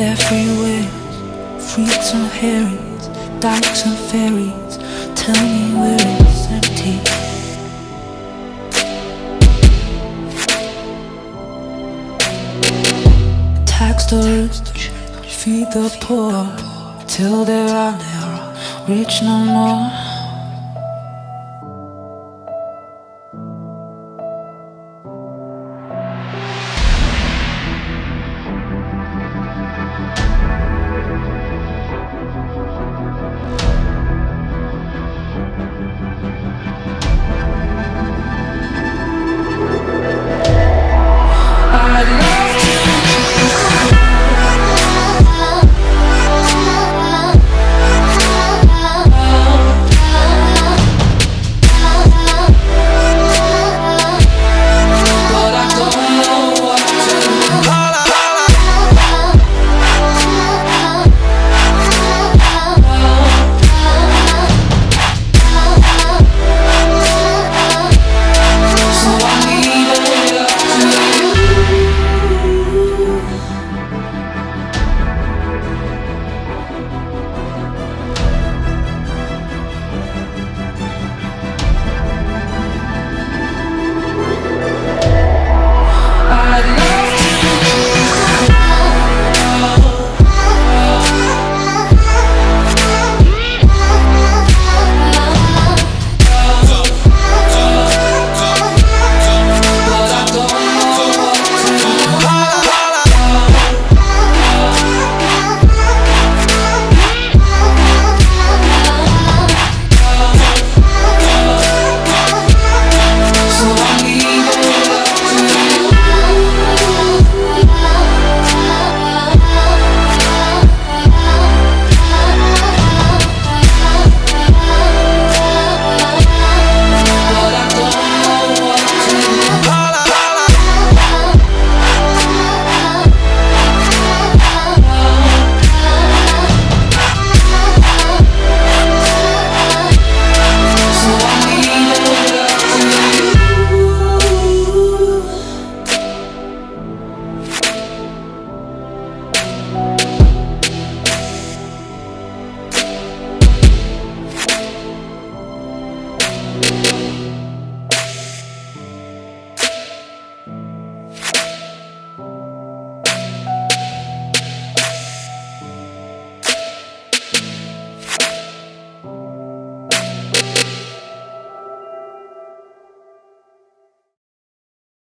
everywhere. Freaks and herrings, dykes and fairies. Tell me where it's empty. Tax the rich, feed the poor, till they are no rich no more.